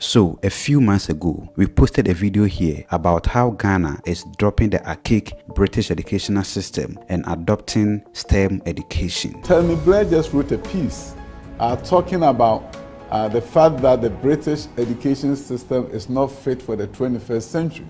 So, a few months ago, we posted a video here about how Ghana is dropping the archaic British educational system and adopting STEM education. Tony Blair just wrote a piece uh, talking about uh, the fact that the British education system is not fit for the 21st century.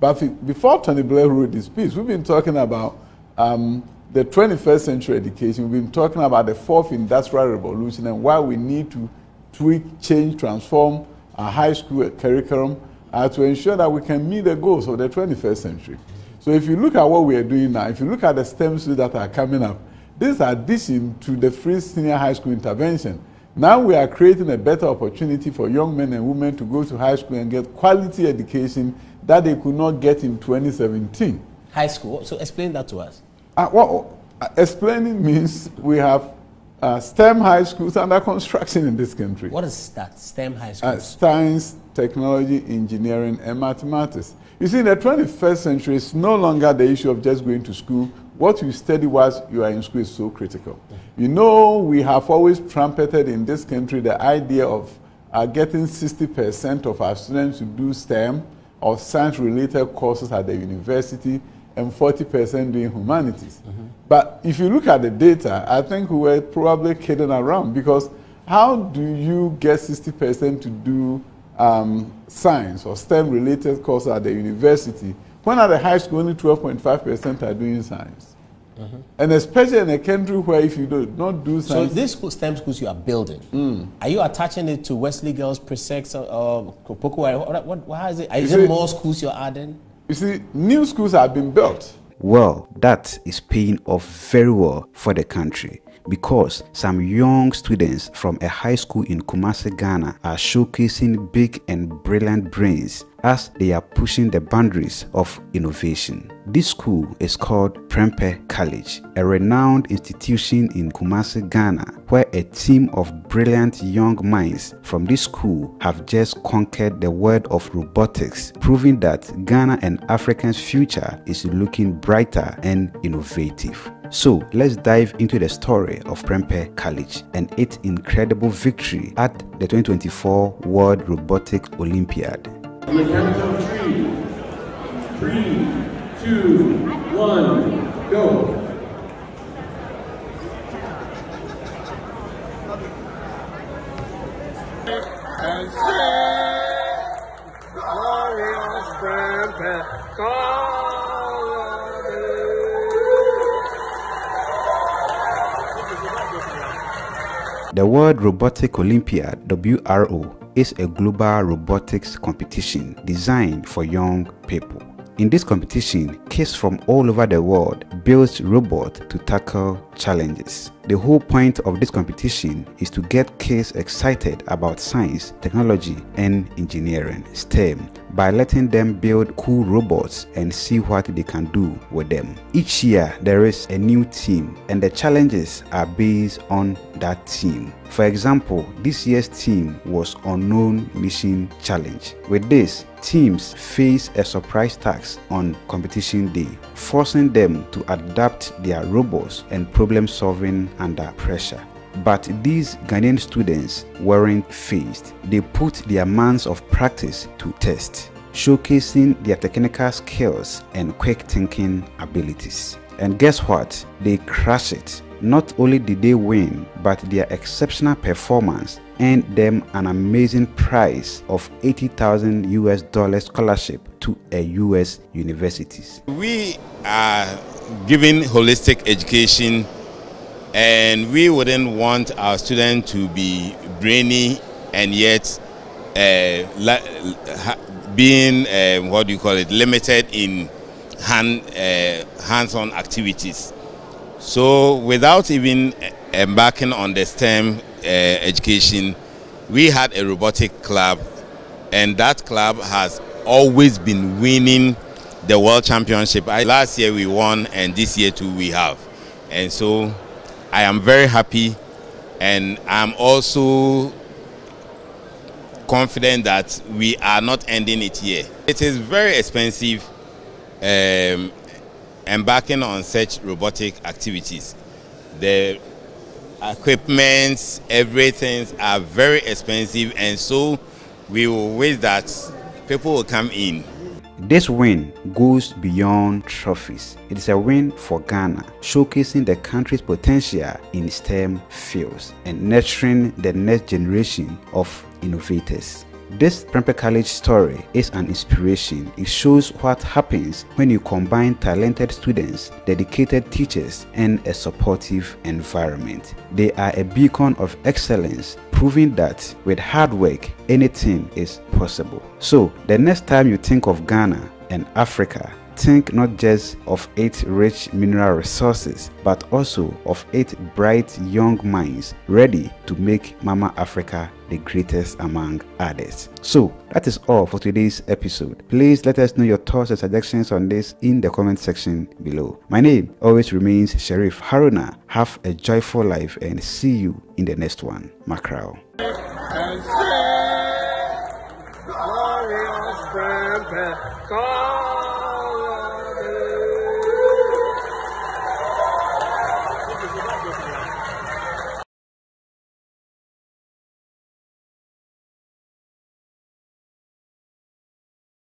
But before Tony Blair wrote this piece, we've been talking about um, the 21st century education. We've been talking about the fourth industrial revolution and why we need to tweak, change, transform our high school curriculum uh, to ensure that we can meet the goals of the 21st century. So if you look at what we are doing now, if you look at the STEM schools that are coming up, this is addition to the free senior high school intervention. Now we are creating a better opportunity for young men and women to go to high school and get quality education that they could not get in 2017. High school? So explain that to us. Uh, well, uh, explaining means we have uh, STEM high schools under construction in this country. What is that, STEM high schools? Uh, science, technology, engineering, and mathematics. You see, in the 21st century, it's no longer the issue of just going to school. What you study whilst you are in school is so critical. You know, we have always trumpeted in this country the idea of uh, getting 60% of our students to do STEM or science-related courses at the university and 40% doing humanities. Mm -hmm. But if you look at the data, I think we were probably kidding around because how do you get 60% to do um, science or STEM related courses at the university when at the high school only 12.5% are doing science? Mm -hmm. And especially in a country where if you do not do science. So these STEM schools you are building, mm. are you attaching it to Wesley Girls Presec or, or Kopoko? What, what, how is it? Is it more schools you're adding? You see, new schools have been built. Well, that is paying off very well for the country because some young students from a high school in Kumasi, Ghana are showcasing big and brilliant brains as they are pushing the boundaries of innovation. This school is called Prempeh College, a renowned institution in Kumasi, Ghana, where a team of brilliant young minds from this school have just conquered the world of robotics, proving that Ghana and Africa's future is looking brighter and innovative. So let's dive into the story of Prempeh College and its incredible victory at the 2024 World Robotics Olympiad. The count of three, three, two, one, go. The World Robotic Olympiad, WRO, is a global robotics competition designed for young people. In this competition, kids from all over the world build robots to tackle challenges. The whole point of this competition is to get kids excited about science, technology, and engineering, STEM, by letting them build cool robots and see what they can do with them. Each year, there is a new team, and the challenges are based on that team. For example, this year's team was Unknown Mission Challenge. With this, teams face a surprise task on competition day, forcing them to adapt their robots and problem solving under pressure. But these Ghanaian students weren't fazed. They put their months of practice to test, showcasing their technical skills and quick thinking abilities. And guess what? They crushed it. Not only did they win, but their exceptional performance earned them an amazing prize of 80,000 US dollar scholarship to a US universities. We are giving holistic education and we wouldn't want our students to be brainy and yet uh, being uh, what do you call it limited in hand uh, hands-on activities. So without even embarking on the STEM uh, education we had a robotic club. And that club has always been winning the world championship. I, last year we won and this year too we have. And so I am very happy and I'm also confident that we are not ending it here. It is very expensive um, embarking on such robotic activities. The equipment, everything are very expensive and so we will wish that people will come in this win goes beyond trophies. It is a win for Ghana, showcasing the country's potential in STEM fields and nurturing the next generation of innovators. This Prempeh College story is an inspiration. It shows what happens when you combine talented students, dedicated teachers, and a supportive environment. They are a beacon of excellence, proving that with hard work, anything is possible. So, the next time you think of Ghana and Africa, think not just of its rich mineral resources, but also of its bright young minds ready to make Mama Africa the greatest among others. So, that is all for today's episode. Please let us know your thoughts and suggestions on this in the comment section below. My name always remains Sheriff Haruna. Have a joyful life and see you in the next one. Glorious